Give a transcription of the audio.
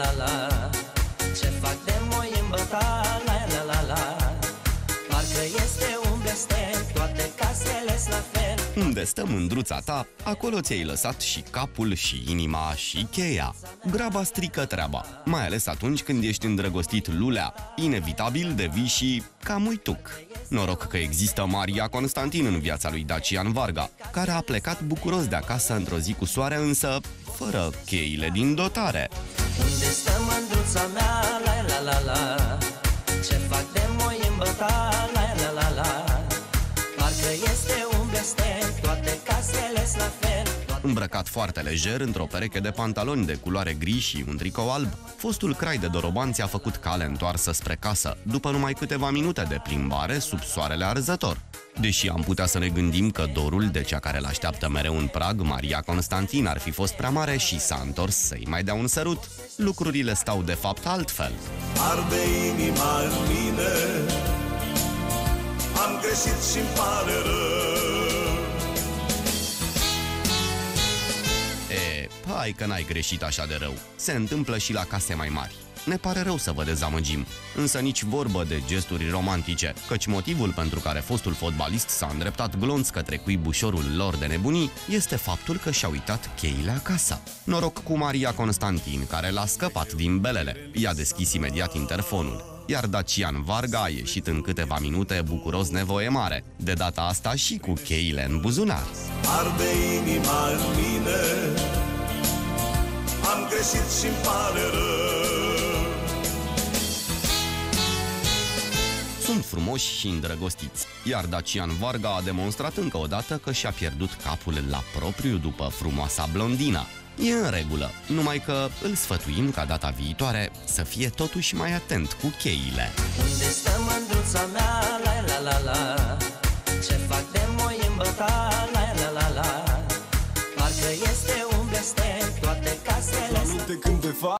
mândruța mea, la la la la Ce fac de moi în băta, la la la la Parcă este un blestem, toate casele la fel Unde stă mândruța ta, acolo ți-ai lăsat și capul, și inima, și cheia. Graba strică treaba, mai ales atunci când ești îndrăgostit lulea. Inevitabil devii și cam uituc. Noroc că există Maria Constantin în viața lui Dacian Varga, care a plecat bucuros de acasă într-o zi cu soare, însă fără cheile din dotare. Unde stă mândruța mea, la la la la. Ce fac de moi în băta, la la la la. Parcă este un blestem, toate casele la fel. Toate Îmbrăcat foarte lejer într-o pereche de pantaloni de culoare gri și un tricou alb, fostul crai de dorobanți a făcut cale întoarsă spre casă, după numai câteva minute de plimbare sub soarele arzător. Deși am putea să ne gândim că dorul de cea care l-așteaptă mereu în prag, Maria Constantin, ar fi fost prea mare și s-a întors să-i mai dea un sărut, lucrurile stau de fapt altfel. Arde inima în mine Am greșit și-mi pare rău E, hai că n-ai greșit așa de rău. Se întâmplă și la case mai mari. Ne pare rău să vă dezamăgim, însă nici vorbă de gesturi romantice, căci motivul pentru care fostul fotbalist s-a îndreptat glonț către cuibușorul lor de nebunii este faptul că și-a uitat cheile acasă. Noroc cu Maria Constantin, care l-a scăpat din belele. I-a deschis imediat interfonul, iar Dacian Varga a ieșit în câteva minute bucuros nevoie mare, de data asta și cu cheile în buzunar. Arde inima în mine Am greșit și-mi pare rău sunt frumoși și îndrăgostiți. Iar Dacian Varga a demonstrat încă o dată că și-a pierdut capul la propriu după frumoasa blondina. E în regulă, numai că îl sfătuim ca data viitoare să fie totuși mai atent cu cheile. Unde stă mândruța mea, la la la la Ce fac de moi îmbăta, la la la la Parcă este un blestem, toate casele Salute când te fac